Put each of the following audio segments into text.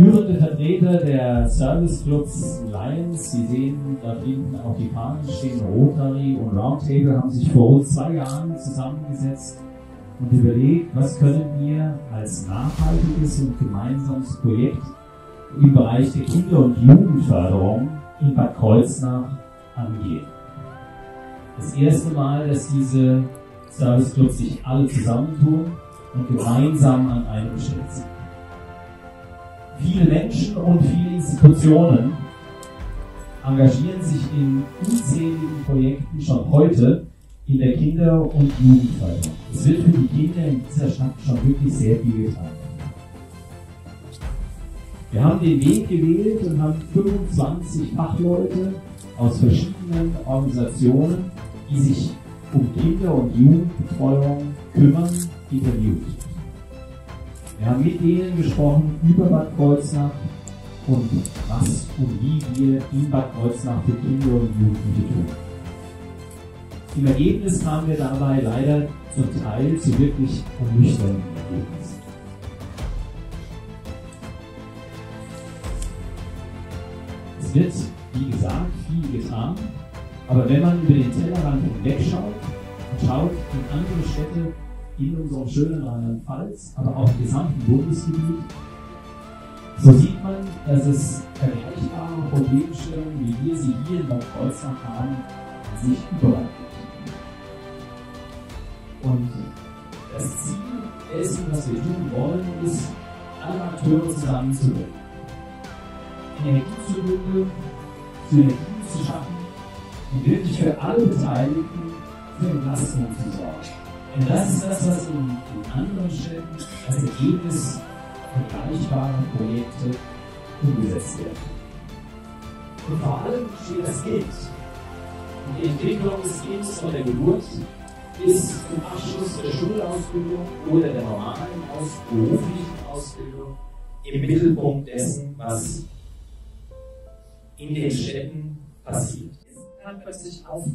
Führende Vertreter der Serviceclubs Lions, Sie sehen da hinten auch die Fahnen stehen, Rotary und Roundtable haben sich vor rund zwei Jahren zusammengesetzt und überlegt, was können wir als nachhaltiges und gemeinsames Projekt im Bereich der Kinder- und Jugendförderung in Bad Kreuznach angehen. Das erste Mal, dass diese Serviceclubs sich alle zusammentun und gemeinsam an einem Schritt sind. Viele Menschen und viele Institutionen engagieren sich in unzähligen Projekten schon heute in der Kinder- und Jugendförderung. Es wird für die Kinder in dieser Stadt schon wirklich sehr viel getan. Wir haben den Weg gewählt und haben 25 Fachleute aus verschiedenen Organisationen, die sich um Kinder- und Jugendbetreuung kümmern, interviewt. Wir haben mit denen gesprochen über Bad Kreuznach und was und wie wir in Bad Kreuznach für Kinder und Jugendliche tun. Im Ergebnis kamen wir dabei leider zum Teil zu wirklich ernüchternden Ergebnissen. Es wird, wie gesagt, viel getan, aber wenn man über den Tellerrand hinwegschaut und schaut in andere Städte in unserem schönen Rheinland-Pfalz, aber auch im gesamten Bundesgebiet, so sieht man, dass es vergleichbare Problemstellungen, wie wir sie hier in Kreuznach haben, sich überall. Und das Ziel dessen, was wir tun wollen, ist, alle Akteure zusammenzubringen. Energie zu bündeln, Synergien zu schaffen und wirklich für alle Beteiligten für Entlastung zu sorgen. Denn das ist das, was in, in anderen Städten als Ergebnis vergleichbarer Projekte umgesetzt wird. Und vor allem steht das Kind. Und die Entwicklung des Kindes von der Geburt bis zum Abschluss der Schulausbildung oder der normalen Aus beruflichen Ausbildung im Mittelpunkt dessen, was in den Städten passiert. Es hört plötzlich auf.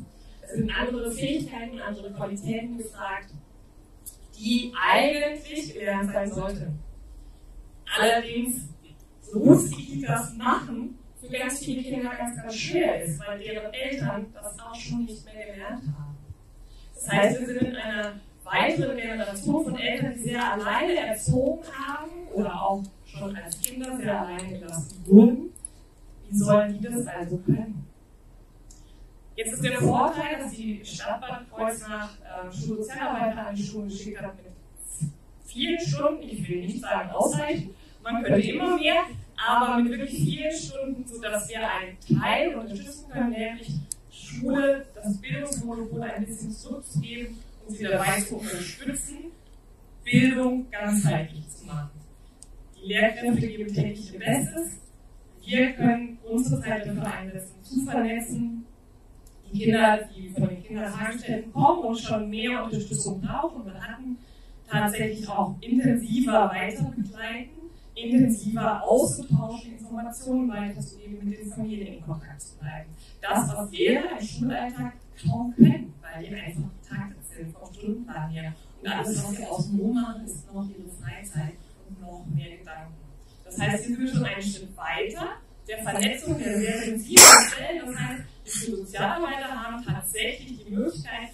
Es sind andere Fähigkeiten, andere Qualitäten gefragt, die eigentlich gelernt sein sollten. Allerdings, so gut die das machen, für ganz viele Kinder ganz, ganz schwer ist, weil deren Eltern das auch schon nicht mehr gelernt haben. Das heißt, wir sind in einer weiteren Generation von Eltern, die sehr alleine erzogen haben oder auch schon als Kinder sehr alleine gelassen wurden. Wie sollen die das also können? Jetzt ist der Vorteil, dass die Stadt Bad Kreuznach äh, Schulsozialarbeiter an die Schulen geschickt hat mit vielen Stunden, ich will nicht sagen ausreichend, man könnte immer mehr, aber mit wirklich vielen Stunden, sodass wir einen Teil unterstützen können, nämlich Schule, das Bildungsmonopol ein bisschen zurückzugeben und sie dabei zu unterstützen, Bildung ganzheitlich zu machen. Die Lehrkräfte geben täglich ihr Bestes. Wir können unsere Zeit dafür einsetzen, zu vernetzen, Kinder, die von den Kindertagesstätten kommen und schon mehr Unterstützung brauchen und hatten, tatsächlich auch intensiver weiter begleiten, intensiver auszutauschen, Informationen weiterzugeben, mit den Familien in Kontakt zu bleiben. Das, was wir im Schulalltag kaum können, weil die einfach getaktet sind vom Stundenplan her. Und alles, was sie außen rum machen, ist noch ihre Freizeit und noch mehr Gedanken. Das heißt, sie sind schon einen Schritt weiter der Vernetzung der sehr sensiblen Stellen. Das heißt, die Sozialarbeiter haben tatsächlich die Möglichkeit,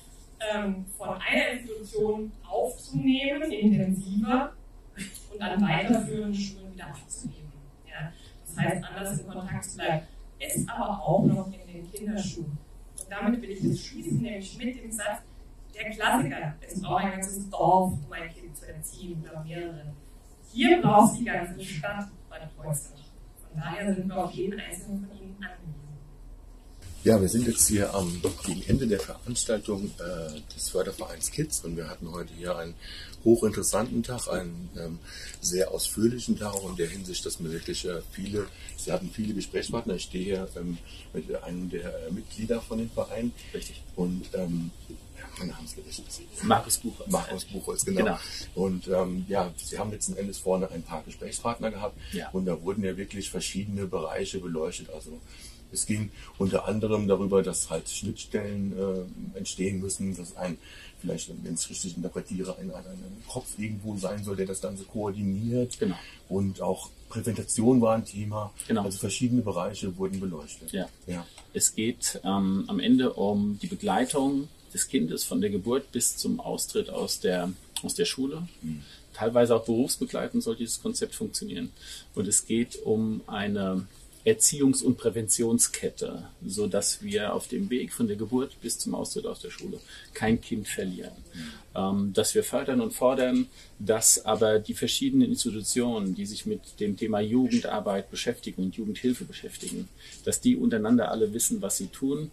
ähm, von einer Institution aufzunehmen, intensiver und dann weiterführende Schulen wieder abzunehmen. Ja? Das heißt, anders in Kontakt zu bleiben. Ist aber auch noch in den Kinderschuhen. Und damit will ich das schließen, nämlich mit dem Satz, der Klassiker, es braucht ein ganzes Dorf, um ein Kind zu erziehen oder mehrere. Hier braucht es die ganze Stadt bei der Kreuzach. Daher sind wir auf jeden einzelnen von Ihnen angewiesen. Ja, wir sind jetzt hier am gegen Ende der Veranstaltung äh, des Fördervereins Kids und wir hatten heute hier einen hochinteressanten Tag, einen ähm, sehr ausführlichen Tag auch in der Hinsicht, dass wir wirklich äh, viele, Sie hatten viele Gesprächspartner. Ich stehe hier ähm, mit einem der äh, Mitglieder von dem Verein. Richtig. Und ähm, mein Name ist richtig. Markus Buchholz. Markus Buchholz, genau. Genau. Und ähm, ja, Sie haben letzten Endes vorne ein paar Gesprächspartner gehabt Ja. und da wurden ja wirklich verschiedene Bereiche beleuchtet. Also es ging unter anderem darüber, dass halt Schnittstellen äh, entstehen müssen, dass ein, vielleicht, wenn ich es richtig interpretiere, ein, ein, ein Kopf irgendwo sein soll, der das Ganze koordiniert Genau. und auch Präventation war ein Thema. Genau. Also verschiedene Bereiche wurden beleuchtet. Ja. ja. Es geht ähm, am Ende um die Begleitung des Kindes von der Geburt bis zum Austritt aus der, aus der Schule. Teilweise auch berufsbegleitend soll dieses Konzept funktionieren. Und es geht um eine Erziehungs- und Präventionskette, so dass wir auf dem Weg von der Geburt bis zum Austritt aus der Schule kein Kind verlieren. Ähm, dass wir fördern und fordern, dass aber die verschiedenen Institutionen, die sich mit dem Thema Jugendarbeit beschäftigen und Jugendhilfe beschäftigen, dass die untereinander alle wissen, was sie tun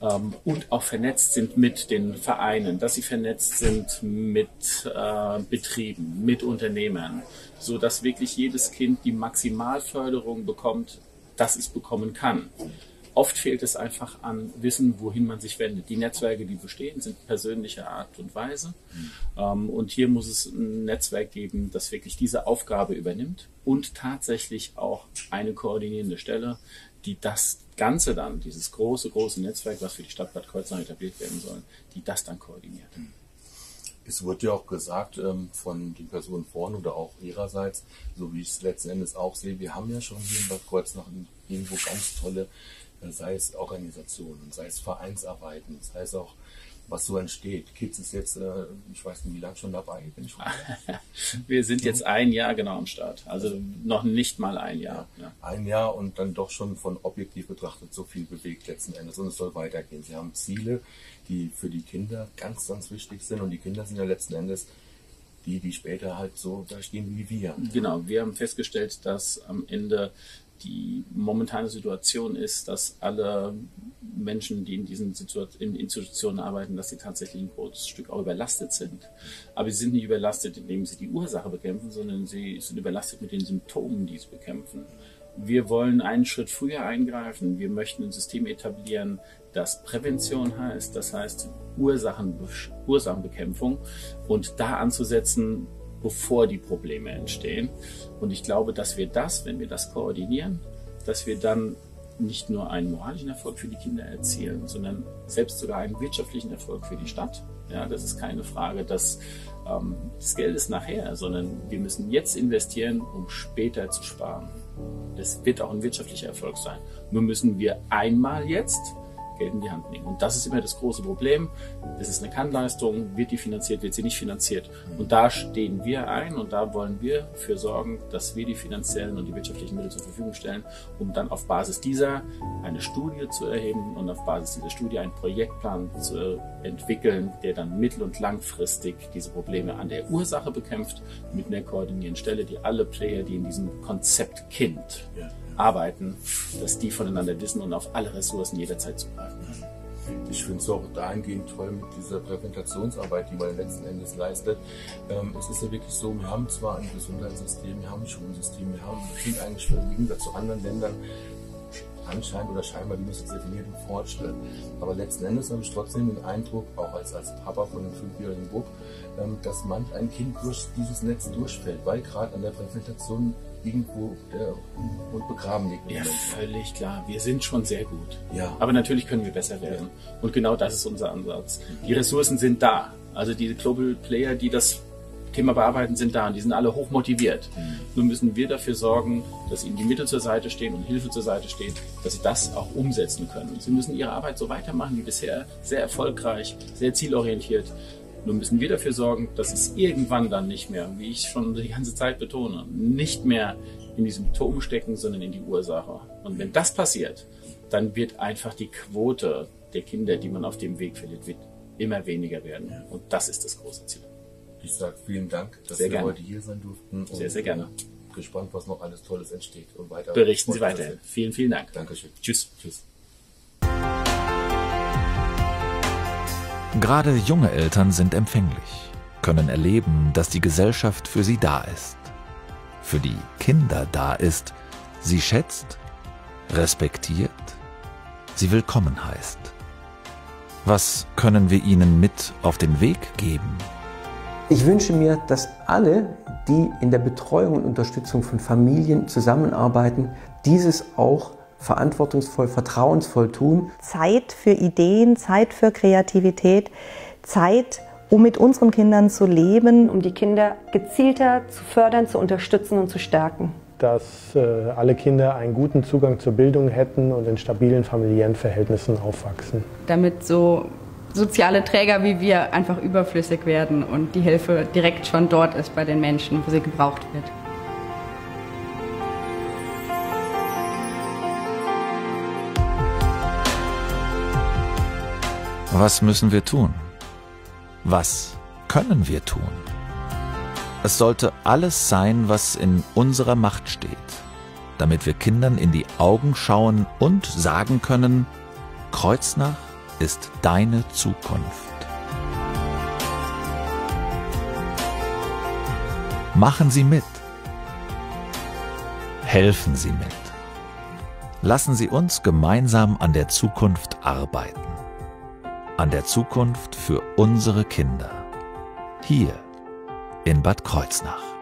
ähm, und auch vernetzt sind mit den Vereinen, dass sie vernetzt sind mit äh, Betrieben, mit Unternehmern, so dass wirklich jedes Kind die Maximalförderung bekommt, das es bekommen kann. Oft fehlt es einfach an Wissen, wohin man sich wendet. Die Netzwerke, die bestehen, sind persönlicher Art und Weise. Ähm, und hier muss es ein Netzwerk geben, das wirklich diese Aufgabe übernimmt und tatsächlich auch eine koordinierende Stelle, die das Ganze dann, dieses große, große Netzwerk, was für die Stadt Bad Kreuznach etabliert werden soll, die das dann koordiniert. Es wurde ja auch gesagt ähm, von den Personen vorne oder auch ihrerseits, so wie ich es letzten Endes auch sehe, wir haben ja schon hier in Bad Kreuznach irgendwo ganz tolle, äh, sei es Organisationen, sei es Vereinsarbeiten, sei es auch was so entsteht. Kids ist jetzt, äh, ich weiß nicht, wie lange schon dabei bin. Ich Wir sind jetzt ein Jahr genau am Start. Also noch nicht mal ein Jahr. Ja. Ein Jahr und dann doch schon von objektiv betrachtet so viel bewegt letzten Endes. Und es soll weitergehen. Sie haben Ziele, die für die Kinder ganz, ganz wichtig sind. Und die Kinder sind ja letzten Endes die, die später halt so da stehen wie wir. Genau, wir haben festgestellt, dass am Ende die momentane Situation ist, dass alle Menschen, die in diesen in Institutionen arbeiten, dass sie tatsächlich ein großes Stück auch überlastet sind. Aber sie sind nicht überlastet, indem sie die Ursache bekämpfen, sondern sie sind überlastet mit den Symptomen, die sie bekämpfen. Wir wollen einen Schritt früher eingreifen. Wir möchten ein System etablieren, das Prävention heißt, das heißt Ursachen, Ursachenbekämpfung und da anzusetzen, bevor die Probleme entstehen. Und ich glaube, dass wir das, wenn wir das koordinieren, dass wir dann nicht nur einen moralischen Erfolg für die Kinder erzielen, sondern selbst sogar einen wirtschaftlichen Erfolg für die Stadt. Ja, das ist keine Frage des, ähm, des Geldes nachher, sondern wir müssen jetzt investieren, um später zu sparen. Das wird auch ein wirtschaftlicher Erfolg sein. Nur müssen wir einmal jetzt Geld in die Hand nehmen. Und das ist immer das große Problem. Das ist eine Kannleistung, wird die finanziert, wird sie nicht finanziert. Und da stehen wir ein und da wollen wir für sorgen, dass wir die finanziellen und die wirtschaftlichen Mittel zur Verfügung stellen, um dann auf Basis dieser eine Studie zu erheben und auf Basis dieser Studie einen Projektplan zu entwickeln, der dann mittel- und langfristig diese Probleme an der Ursache bekämpft, mit einer koordinierenden Stelle, die alle Player, die in diesem Konzept Kind ja arbeiten, dass die voneinander wissen und auf alle Ressourcen jederzeit zugreifen können. Ich finde es auch dahingehend toll mit dieser Präventationsarbeit, die man letzten Endes leistet. Ähm, es ist ja wirklich so, wir haben zwar ein Gesundheitssystem, wir haben ein Schulsystem, wir haben viel eigentlich im Gegensatz zu anderen Ländern anscheinend oder scheinbar, wie man es jetzt definiert, ein Fortschritt. Aber letzten Endes habe ich trotzdem den Eindruck, auch als, als Papa von einem fünfjährigen Bub, ähm, dass manch ein Kind durch dieses Netz durchfällt, weil gerade an der Präsentation irgendwo der und begraben liegt. Ja, völlig klar. Wir sind schon sehr gut. Ja. Aber natürlich können wir besser werden. Und genau das ist unser Ansatz. Die Ressourcen sind da. Also die Global Player, die das Thema bearbeiten, sind da und die sind alle hoch motiviert. Mhm. Nun müssen wir dafür sorgen, dass ihnen die Mittel zur Seite stehen und Hilfe zur Seite steht, dass sie das auch umsetzen können. Sie müssen ihre Arbeit so weitermachen wie bisher, sehr erfolgreich, sehr zielorientiert. Nun müssen wir dafür sorgen, dass es irgendwann dann nicht mehr, wie ich schon die ganze Zeit betone, nicht mehr in die Symptome stecken, sondern in die Ursache. Und wenn das passiert, dann wird einfach die Quote der Kinder, die man auf dem Weg verliert, wird immer weniger werden. Und das ist das große Ziel. Ich sage vielen Dank, dass sehr Sie gerne. heute hier sein durften. Sehr, sehr gerne. Gespannt, was noch alles Tolles entsteht und weiter. Berichten Sie weiter. Vielen, vielen Dank. Dankeschön. Tschüss. Tschüss. Gerade junge Eltern sind empfänglich, können erleben, dass die Gesellschaft für sie da ist, für die Kinder da ist, sie schätzt, respektiert, sie willkommen heißt. Was können wir ihnen mit auf den Weg geben? Ich wünsche mir, dass alle, die in der Betreuung und Unterstützung von Familien zusammenarbeiten, dieses auch verantwortungsvoll, vertrauensvoll tun. Zeit für Ideen, Zeit für Kreativität, Zeit, um mit unseren Kindern zu leben. Um die Kinder gezielter zu fördern, zu unterstützen und zu stärken. dass äh, alle Kinder einen guten Zugang zur Bildung hätten und in stabilen familiären Verhältnissen aufwachsen. Damit so soziale Träger wie wir einfach überflüssig werden und die Hilfe direkt schon dort ist bei den Menschen, wo sie gebraucht wird. Was müssen wir tun? Was können wir tun? Es sollte alles sein, was in unserer Macht steht, damit wir Kindern in die Augen schauen und sagen können, Kreuznach ist deine Zukunft. Machen Sie mit. Helfen Sie mit. Lassen Sie uns gemeinsam an der Zukunft arbeiten. An der Zukunft für unsere Kinder. Hier in Bad Kreuznach.